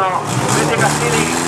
の全てが整理